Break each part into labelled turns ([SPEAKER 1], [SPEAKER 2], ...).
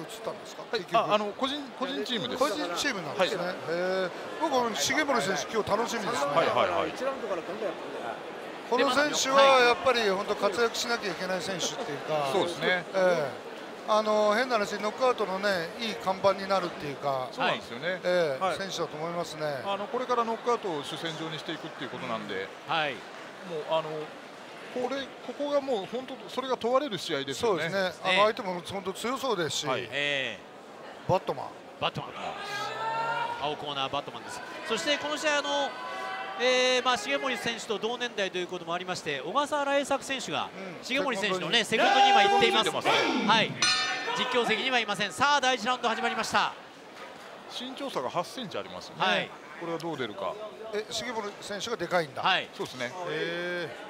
[SPEAKER 1] で移ったんですか、
[SPEAKER 2] はい、ああの個人個人チームです。
[SPEAKER 1] 個人チームなんですね、はい、え僕は重森選手今日楽しみですね。はいはいはい。この選手はやっぱり本当活躍しなきゃいけない選手っていうか
[SPEAKER 2] そうですね、
[SPEAKER 1] えーあの変な話、ノックアウトのねいい看板になるっていうか、
[SPEAKER 2] そうなんですよね、
[SPEAKER 1] えー、はい、選手だと思いますね。
[SPEAKER 2] あのこれからノックアウトを主戦場にしていくっていうことなんで、
[SPEAKER 3] はい、
[SPEAKER 2] もうあのこれここがもう本当それが問われる試合ですよね。そうですね。
[SPEAKER 1] あの相手も本当強そうですし、はい、バットマン。
[SPEAKER 3] バットマン。青コーナーバットマンです。そしてこの試合あの。えーまあ、重森選手と同年代ということもありまして小笠原栄作選手が重森選手の、ね、セコンドに。今行っています、はい、実況席にはいません。さあ第1ラウンド始まりました。
[SPEAKER 2] 身長差が8センチありますね、はい、これはどう出るか。
[SPEAKER 1] え重森選手がでかいんだ、
[SPEAKER 2] はい、そうですね、えー、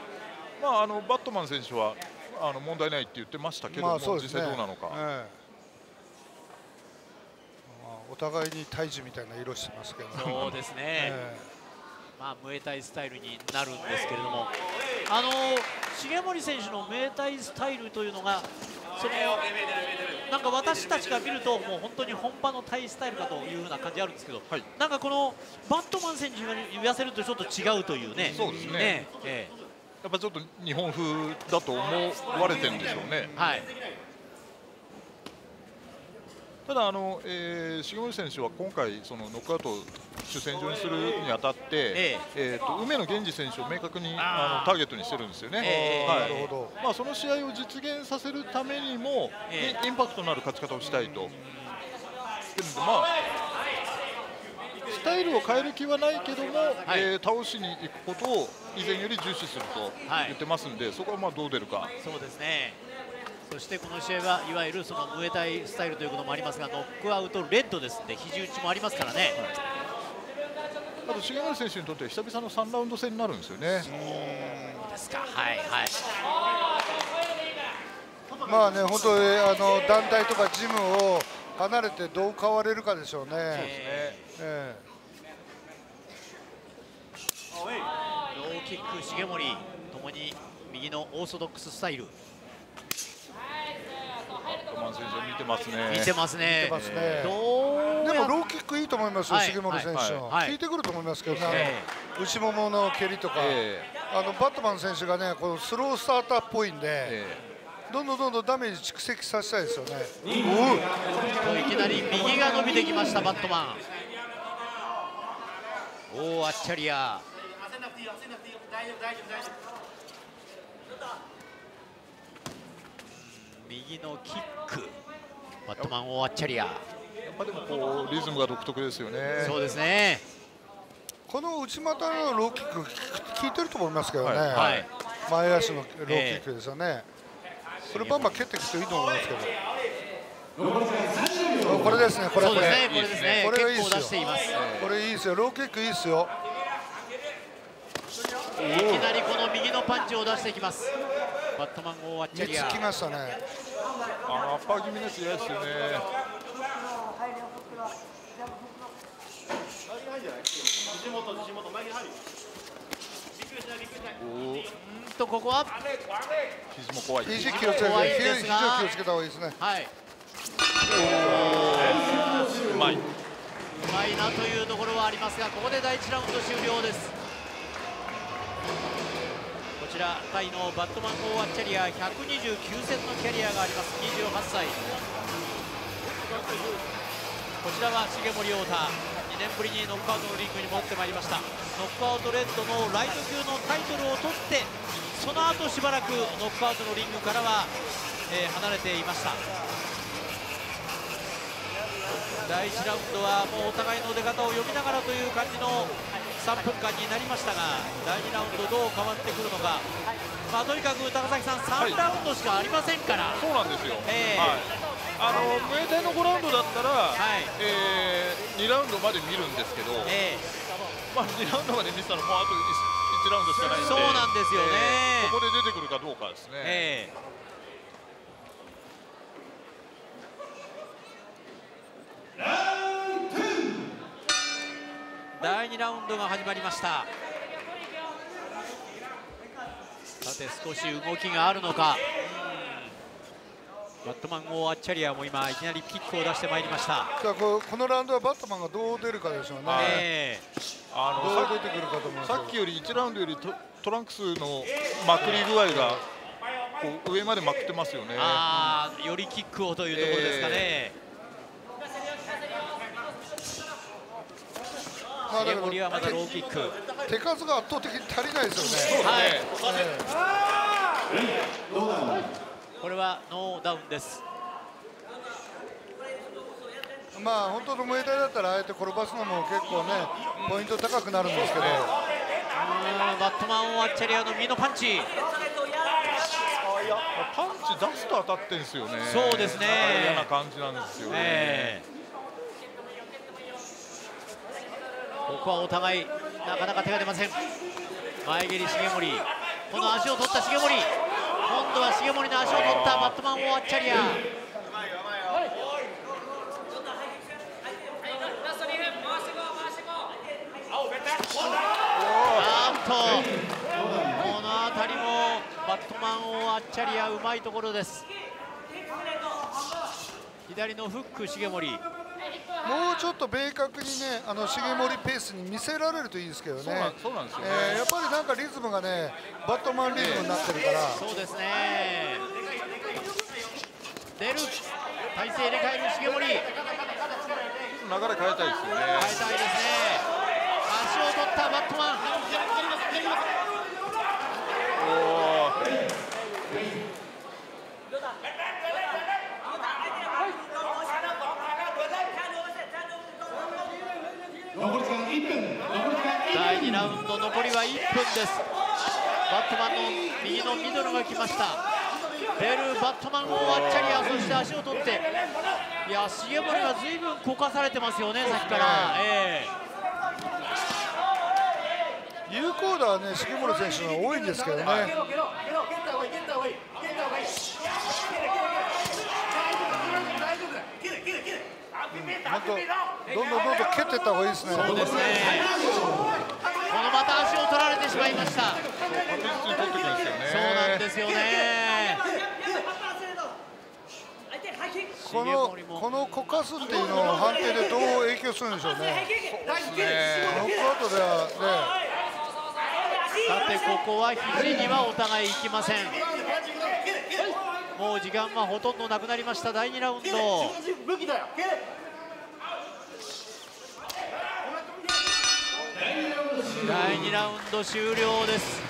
[SPEAKER 2] まあ、あのバットマン選手はあの問題ないって言ってましたけども、まあね、実際どうなのか、えーま
[SPEAKER 1] あ、お互いに胎児みたいな色してますけど。
[SPEAKER 3] そうですね、えーまあ、ムエタイスタイルになるんですけれども。あの重森選手のムエタイスタイルというのがそのなんか私たちが見るともう本当に本場のタイスタイルかというふうな感じあるんですけど、はい、なんかこのバットマン選手に言わせるとちょっと違うというね。
[SPEAKER 2] そうですね。ね。ええやっぱちょっと日本風だと思われてるんでしょうね。
[SPEAKER 3] はい。
[SPEAKER 2] ただあの、えー、重森選手は今回そのノックアウトを主戦場にするにあたって、えー、えーと梅野源氏選手を明確にあのターゲットにしてるんですよね。えー、はい、なるほど。まあその試合を実現させるためにも、えー、インパクトのある勝ち方をしたいと。でまあスタイルを変える気はないけども、はい、えー、倒しに行くことを以前より重視すると言ってますんで、はい、そこはまあどう出るか。
[SPEAKER 3] そうですね。そしてこの試合はいわゆるそのムエタイスタイルということもありますがノックアウトレッドですので肘打ちもありますからね。
[SPEAKER 2] あと重森選手にとっては久々の3ラウンド戦になるんですよね。そう
[SPEAKER 3] ですか、はいはい。
[SPEAKER 1] まあね、本当にあの団体とかジムを離れてどう変われるかでしょうね。そうですね。え
[SPEAKER 3] ー、ローキック重森ともに右のオーソドックススタイル。
[SPEAKER 2] マン選手見てますね。
[SPEAKER 3] 見てますね。
[SPEAKER 1] ますね。でもローキックいいと思いますよ、重森選手は。効いてくると思いますけどね。内ももの蹴りとか、あのバットマン選手がね、このスロースターターっぽいんで。どんどんどんどんダメージ蓄積させたいですよね。
[SPEAKER 3] いきなり右が伸びてきましたバットマン。おお、あっちゃりや。右のキック。バットマンオーアッチャリア。やっ
[SPEAKER 2] ぱでもこうリズムが独特ですよね。
[SPEAKER 3] そうですね。
[SPEAKER 1] この内股のローキック効いてると思いますけどね、はい、前足のローキックですよね、えー、これバンバン蹴っていくといいと思いますけど。これですねこれ。これ、
[SPEAKER 3] ね、これ。ですね。これがいいですよ。
[SPEAKER 1] これいいですよ。ローキックいいですよ
[SPEAKER 3] いきなりこの右のパンチを出していきます。バットマン大あっちゃりや
[SPEAKER 1] つきましたね。
[SPEAKER 2] あアッパー気味です嫌ですよね
[SPEAKER 3] うんとここは。
[SPEAKER 2] 肘も怖い
[SPEAKER 1] 肘気をつけて怖いですが肘を気をつけた方がいい。ですね
[SPEAKER 3] はい。
[SPEAKER 2] うまい。う
[SPEAKER 3] まいなというところはありますがここで第1ラウンド終了ですちらタイのバットマン・オーワッチャリア129戦のキャリアがあります。28歳。こちらは重森太。田2年ぶりにノックアウトのリングに戻ってまいりました。ノックアウトレッドのライト級のタイトルを取ってその後しばらくノックアウトのリングからは、えー、離れていました。第1ラウンドはもうお互いの出方を読みながらという感じの3分間になりましたが第2ラウンドどう変わってくるのか、まあ、とにかく高崎さん3ラウンドしかありませんから、
[SPEAKER 2] はい、そうなんですよ、えーはい、あのムエタイの5ラウンドだったら、はい。えー、2ラウンドまで見るんですけど、えーまあ、2ラウンドまで見てたらもうあと 1, 1ラウンドしかないんで
[SPEAKER 3] そうなんですよね、
[SPEAKER 2] えー、ここで出てくるかどうかですね。えー
[SPEAKER 3] 第2ラウンドが始まりました。さて少し動きがあるのか。バットマン・オー・アッチャリアも今いきなりキックを出してまいりました。
[SPEAKER 1] このラウンドはバットマンがどう出るかでしょうね、えー、あのどう出てくるかと思います
[SPEAKER 2] さっきより1ラウンドよりトトランクスのまくり具合がこう上までまくってますよね。
[SPEAKER 3] ああよりキックをというところですかね、えー、重森はまだローキック。
[SPEAKER 1] 手数が圧倒的に足りないですよね。はい、
[SPEAKER 3] えーこれはノーダウンです。
[SPEAKER 1] まあ本当のムエタイだったらあえて転ばすのも結構ねポイント高くなるんですけど。
[SPEAKER 3] バットマン・オアッチャリアの右のパンチ。
[SPEAKER 2] パンチ出すと当たってんですよね。
[SPEAKER 3] そうですね。
[SPEAKER 2] 嫌な感じなんですよね、え
[SPEAKER 3] ー、ここはお互いなかなか手が出ません。前蹴り重森。この足を取った重森。今度は重森の足を取った。バットマン・オアッチャリア。あっと。この辺りもバットマン・オアッチャリアうまいところです。左のフック重森。
[SPEAKER 1] ちょっと明確にねあの重森ペースに見せられるといいですけどね。
[SPEAKER 2] そうなんですよ、ね。
[SPEAKER 1] えー、やっぱりなんかリズムがねバットマンリズムになってるから、
[SPEAKER 3] そうですね。出る。体勢入れ替える重森流れ
[SPEAKER 2] 変えたいですよね。変えたいですね。
[SPEAKER 3] 足を取ったバットマン。第2ラウンド残りは1分です。バットマンの右のミドルが来ました。ベルバットマンをワッチャリアそして足を取って。いや重森が随分こかされてますよねさっきから、え
[SPEAKER 1] ー、有効打はね重森選手が多いんですけどね、本当どんどんどんどん蹴っていった方がいいですね。
[SPEAKER 3] そうですね。また足を取られてしまいました。そうなんですよね。
[SPEAKER 1] このこのこかすっていうのを判定でどう影響するんでしょうね。ノックアウトではね。
[SPEAKER 3] さてここは肘にはお互い行きません。もう時間はほとんどなくなりました第2ラウンド。第2ラウンド終了です。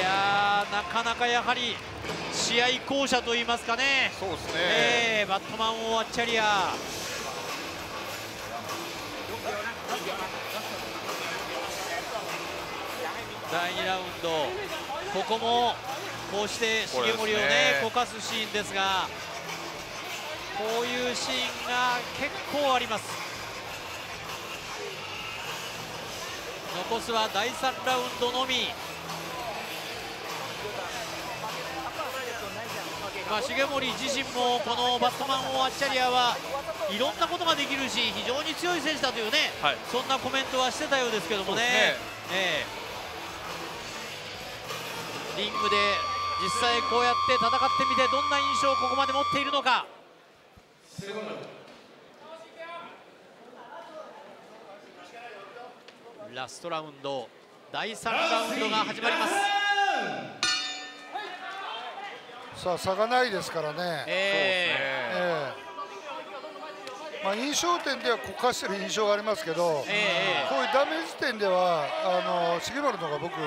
[SPEAKER 3] いやなかなかやはり試合巧者といいますかね。
[SPEAKER 2] そうですね、
[SPEAKER 3] えー、バットマン・オアッチャリア。第2ラウンド。ここもこうして重森をね。こかすシーンですがこういうシーンが結構あります残すは第3ラウンドのみ。まあ、重森自身もこのバットマン・オアッチャリアはいろんなことができるし非常に強い選手だというね、はい、そんなコメントはしてたようですけどもね、ね。えー、リングで実際こうやって戦ってみてどんな印象をここまで持っているのか。ラストラウンド第3ラウンドが始まります。
[SPEAKER 1] さあ差がないですからね、えー、えー、まあ、印象点ではこかしてる印象がありますけど、えー、こういうダメージ点ではあの重丸のが僕効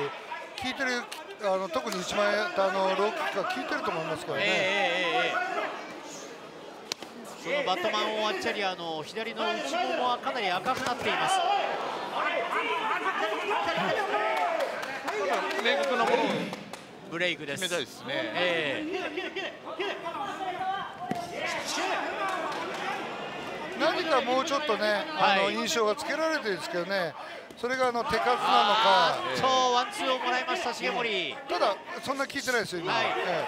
[SPEAKER 1] いてるあの特に1万円あのローキックが効いてると思いますからね。え
[SPEAKER 3] ー、そのバットマン・オアッチャリアの左の内ももはかなり赤くなっています。
[SPEAKER 2] 明確なものを
[SPEAKER 3] ブレイクです
[SPEAKER 2] 決めたいですね、え
[SPEAKER 1] ー、何かもうちょっとね、あの印象がつけられてるんですけどね、それがあの手数なのか、
[SPEAKER 3] そうワンツーをもらいました重森。
[SPEAKER 1] ただそんな聞いてないですよ今。はいえ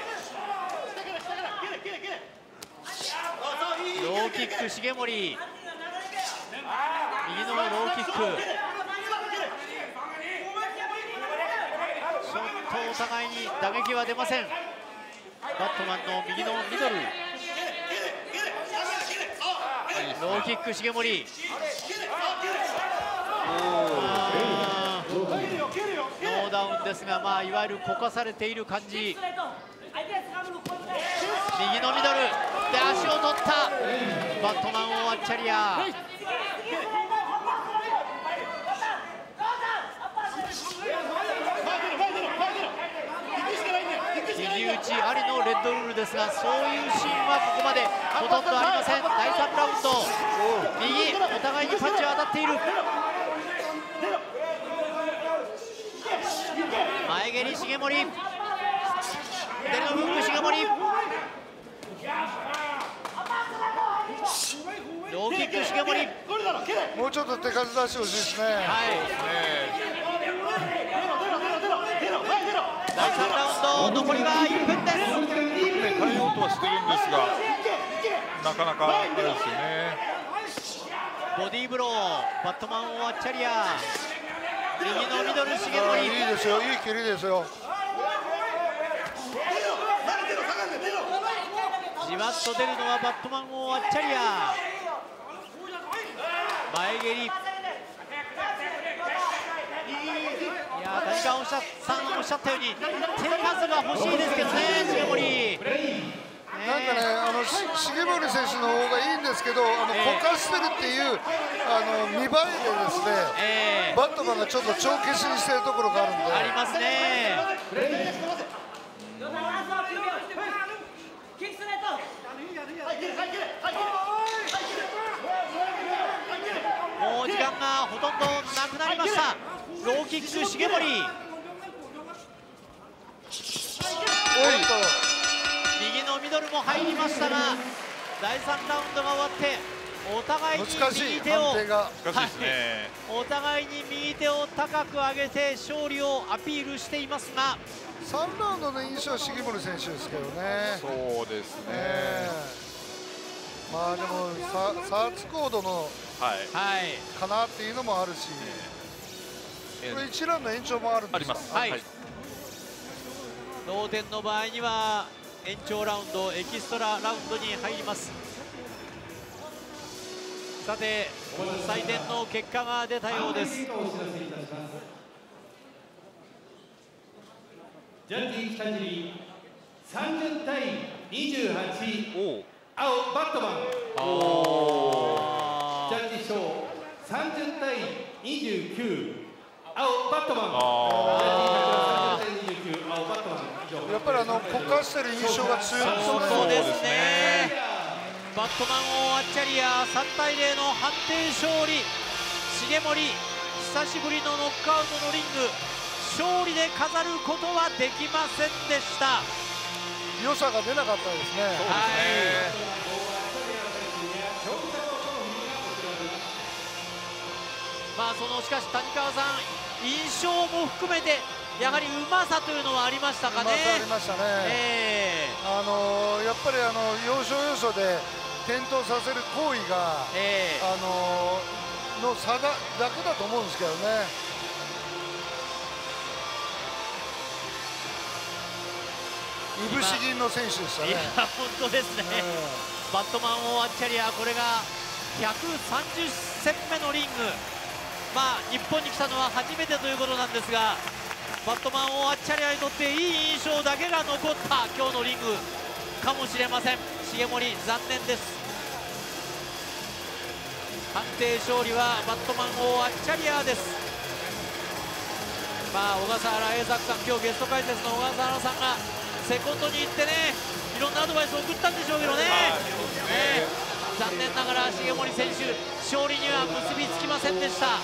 [SPEAKER 3] ー、ローキック重森。右のローキック。とお互いに打撃は出ません。バットマンの右のミドル。ローキック重森ノーダウンですが、まあ、いわゆるこかされている感じ。右のミドル。で足を取った。バットマンオワッチャリア肘打ちありのレッドルールですがそういうシーンはここまでほとんどありません。第3ラウンド。右お互いにパンチは当たっている。前蹴り重森デルノフック重森ローキック重森
[SPEAKER 1] もうちょっと手数出してほしいですね。はい。
[SPEAKER 3] 第3ラウンド。残りは1分
[SPEAKER 2] はしてるんですがなかなかあれですよね。
[SPEAKER 3] ボディーブローバットマンオアチャリア。右のミドル重森。
[SPEAKER 1] いいですよ。いい蹴りですよ。
[SPEAKER 3] じわっと出るのはバットマンオアチャリア。前蹴り。いや谷川さんおっしゃったように手数が欲しいですけどね重森
[SPEAKER 1] なんかね、あの重森選手の方がいいんですけど、あのこかしてるっていうあの見栄えでですね、えー、バットマンがちょっと帳消しにしてるところがあるんで。
[SPEAKER 3] ありますね。もう時間がほとんどなくなりました。ローキック重森。おいと。ミドルも入りましたが第3ラウンドが終わってお互いに右手を、はい、お互いに右手を高く上げて勝利をアピールしていますが
[SPEAKER 1] 3ラウンドの印象は重森選手ですけどね。
[SPEAKER 2] そうですね、え
[SPEAKER 1] ー、まあでもササーツコードの、はい、かなっていうのもあるし、これ1ラウンド延長もあるんですか？あります、はい、
[SPEAKER 3] 同点の場合には延長ラウンドエキストララウンドに入ります。さて採点の結果が出たようです。ジ
[SPEAKER 4] ャッジ北尻30対28青バットマン。ジャッジ賞30対29青バットマン。ジャッジ29青バットマン
[SPEAKER 1] やっぱりあの国家してる印象が強いですね。
[SPEAKER 3] そうですね。バットマンオーアッチャリア3対0の判定勝利。重森久しぶりのノックアウトのリング勝利で飾ることはできませんでした。
[SPEAKER 1] 良さが出なかったですね。はい。
[SPEAKER 3] まあそのしかし谷川さん印象も含めてやはりうまさというのはありましたかね。
[SPEAKER 1] ありましたね。えー、あのやっぱりあの要所要所で転倒させる行為が、えー、あのの差だだけだと思うんですけどね。いぶし銀の選手でしたね。いや
[SPEAKER 3] 本当ですね。えー、バットマンオアチャリアこれが130戦目のリング。まあ日本に来たのは初めてということなんですが。バットマンをあっちゃりあにとっていい印象だけが残った今日のリング。かもしれません。重森残念です。判定勝利はバットマン王アッチャリアです。まあ小笠原栄作さん今日ゲスト解説の小笠原さんがセコンドに行ってねいろんなアドバイスを送ったんでしょうけどね、ね。残念ながら重森選手勝利には結びつきませんでした